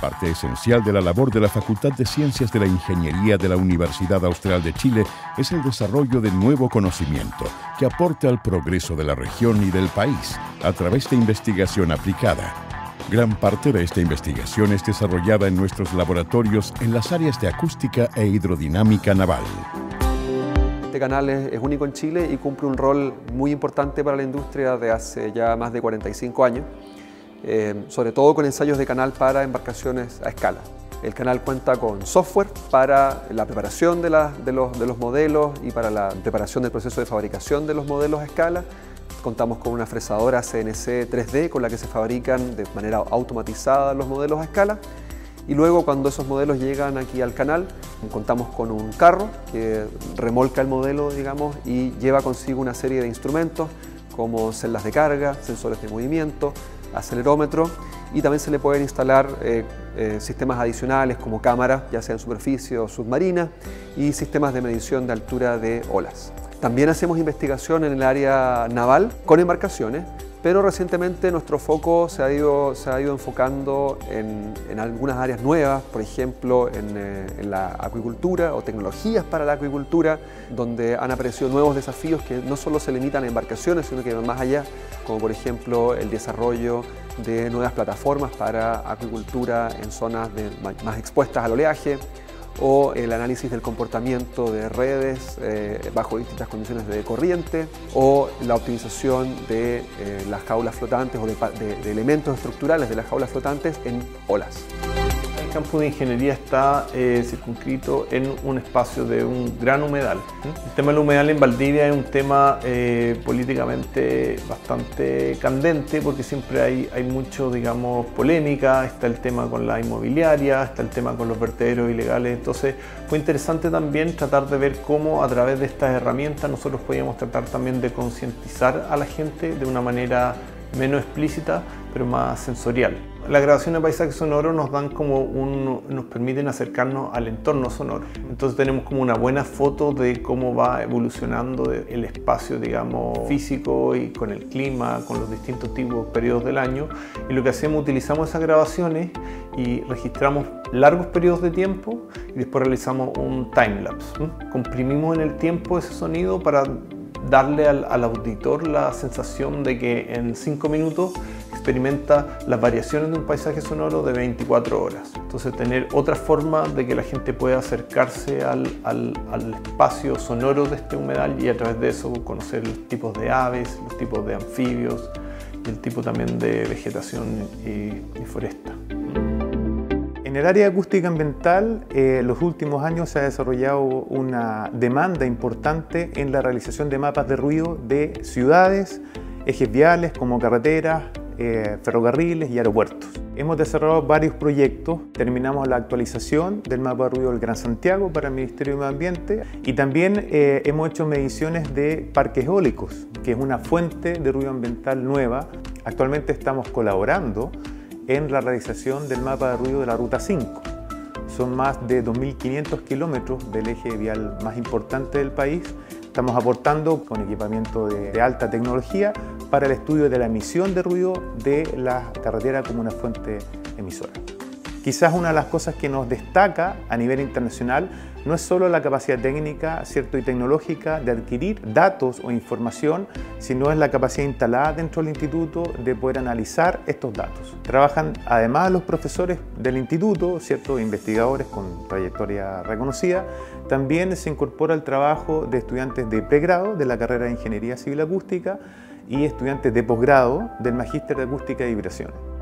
Parte esencial de la labor de la Facultad de Ciencias de la Ingeniería de la Universidad Austral de Chile es el desarrollo de nuevo conocimiento que aporta al progreso de la región y del país a través de investigación aplicada. Gran parte de esta investigación es desarrollada en nuestros laboratorios en las áreas de acústica e hidrodinámica naval. Este canal es, único en Chile y cumple un rol muy importante para la industria de hace ya más de 45 años. Eh, sobre todo con ensayos de canal para embarcaciones a escala. El canal cuenta con software para la preparación de, los, modelos y para la preparación del proceso de fabricación de los modelos a escala. Contamos con una fresadora CNC 3D con la que se fabrican de manera automatizada los modelos a escala. Y luego cuando esos modelos llegan aquí al canal, contamos con un carro que remolca el modelo, digamos, y lleva consigo una serie de instrumentos como celdas de carga, sensores de movimiento, acelerómetro y también se le pueden instalar eh, eh, sistemas adicionales como cámaras, ya sea en superficie o submarina, y sistemas de medición de altura de olas. También hacemos investigación en el área naval con embarcaciones, pero recientemente nuestro foco se ha ido, se ha ido enfocando en, algunas áreas nuevas, por ejemplo eh, en, la acuicultura o tecnologías para la acuicultura, donde han aparecido nuevos desafíos que no solo se limitan a embarcaciones, sino que van más allá, como por ejemplo el desarrollo de nuevas plataformas para acuicultura en zonas más expuestas al oleaje, o el análisis del comportamiento de redes eh, bajo distintas condiciones de corriente o la optimización de eh, las jaulas flotantes o de elementos estructurales de las jaulas flotantes en olas campo de ingeniería está eh, circunscrito en un espacio de un gran humedal. El tema del humedal en Valdivia es un tema eh, políticamente bastante candente porque siempre hay, hay mucho, digamos, polémica, está el tema con la inmobiliaria, está el tema con los vertederos ilegales, entonces fue interesante también tratar de ver cómo a través de estas herramientas nosotros podíamos tratar también de concientizar a la gente de una manera menos explícita, pero más sensorial. La grabación de paisajes sonoros nos dan como un, nos permiten acercarnos al entorno sonoro. Entonces tenemos como una buena foto de cómo va evolucionando el espacio, digamos, físico y con el clima, con los distintos tipos, periodos del año. Y lo que hacemos, utilizamos esas grabaciones y registramos largos periodos de tiempo y después realizamos un timelapse. Comprimimos en el tiempo ese sonido para darle al, auditor la sensación de que en cinco minutos experimenta las variaciones de un paisaje sonoro de 24 horas. Entonces tener otra forma de que la gente pueda acercarse al, al, espacio sonoro de este humedal y a través de eso conocer los tipos de aves, los tipos de anfibios y el tipo también de vegetación y foresta. En el área acústica ambiental, en eh, los últimos años se ha desarrollado una demanda importante en la realización de mapas de ruido de ciudades, ejes viales como carreteras, eh, ferrocarriles y aeropuertos. Hemos desarrollado varios proyectos, terminamos la actualización del mapa de ruido del Gran Santiago para el Ministerio de Medio Ambiente y también eh, hemos hecho mediciones de parques eólicos, que es una fuente de ruido ambiental nueva. Actualmente estamos colaborando en la realización del mapa de ruido de la Ruta 5. Son más de 2.500 kilómetros del eje vial más importante del país. Estamos aportando con equipamiento de alta tecnología para el estudio de la emisión de ruido de la carretera como una fuente emisora. Quizás una de las cosas que nos destaca a nivel internacional no es solo la capacidad técnica cierto, y tecnológica de adquirir datos o información, sino es la capacidad instalada dentro del instituto de poder analizar estos datos. Trabajan además los profesores del instituto, cierto, investigadores con trayectoria reconocida, también se incorpora el trabajo de estudiantes de pregrado de la carrera de Ingeniería Civil Acústica y estudiantes de posgrado del Magíster de Acústica y Vibraciones.